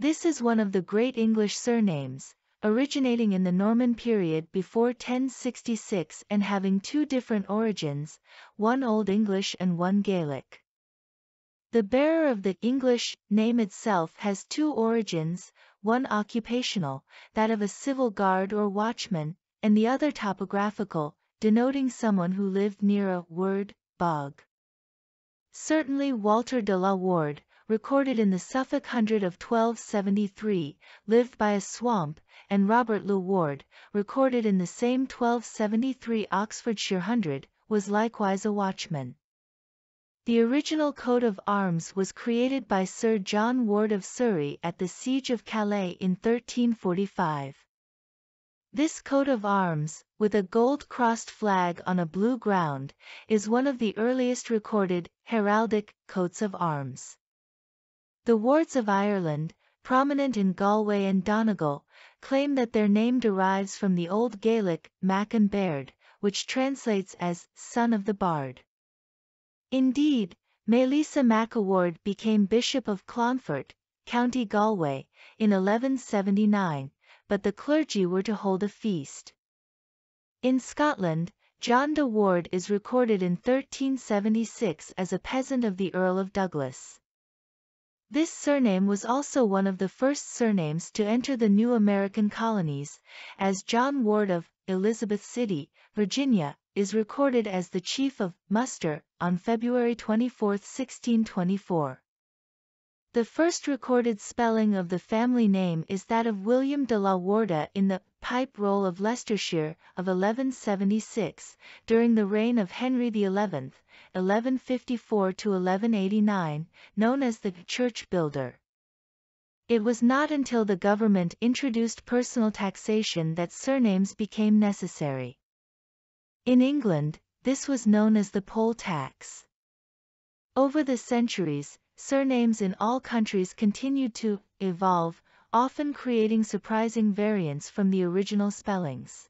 This is one of the great English surnames, originating in the Norman period before 1066 and having two different origins, one Old English and one Gaelic. The bearer of the English name itself has two origins, one occupational, that of a civil guard or watchman, and the other topographical, denoting someone who lived near a word, bog. Certainly Walter de la Ward, recorded in the Suffolk Hundred of 1273, lived by a swamp, and Robert Le Ward, recorded in the same 1273 Oxfordshire Hundred, was likewise a watchman. The original coat of arms was created by Sir John Ward of Surrey at the Siege of Calais in 1345. This coat of arms, with a gold-crossed flag on a blue ground, is one of the earliest recorded heraldic coats of arms. The wards of Ireland, prominent in Galway and Donegal, claim that their name derives from the Old Gaelic Mac an Bhaird, which translates as son of the bard. Indeed, Maelisa MacAward became Bishop of Clonfert, County Galway, in 1179, but the clergy were to hold a feast. In Scotland, John de Ward is recorded in 1376 as a peasant of the Earl of Douglas. This surname was also one of the first surnames to enter the new American colonies, as John Ward of Elizabeth City, Virginia, is recorded as the chief of muster on February 24, 1624. The first recorded spelling of the family name is that of William de la Warda in the Pipe Roll of Leicestershire of 1176, during the reign of Henry XI, 1154 to 1189, known as the Church Builder. It was not until the government introduced personal taxation that surnames became necessary. In England, this was known as the poll tax. Over the centuries, surnames in all countries continued to evolve, often creating surprising variants from the original spellings.